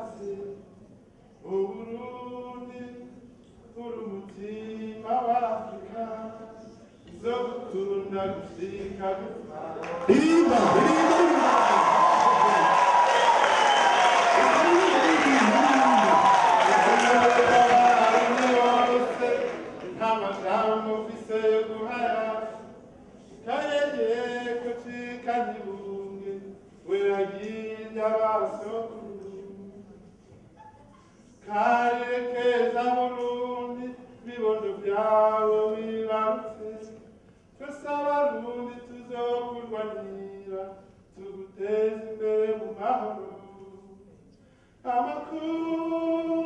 bigutatse uburundi uri umutima wa afurika zo gutunda gushika gupfa Ririmba, ririmba, ririmba. karire keza burundi bibondo byabo bibarutse twese abarundi tuzokurwanira tuguteze imbere mu mahoro amakuru